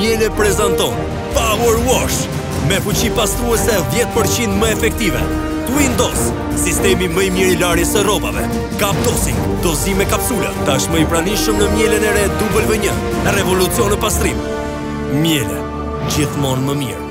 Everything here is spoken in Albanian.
Miele prezanton PowerWash me fuqi pastruese 10% më efektive. TwinDos, sistemi më i mirë i larjes së rrobave. CapDosing, dozim me kapsula, tashmë i pranishëm në Mielen e re W1. Revolucion në pastrim. Miele, gjithmonë më mirë.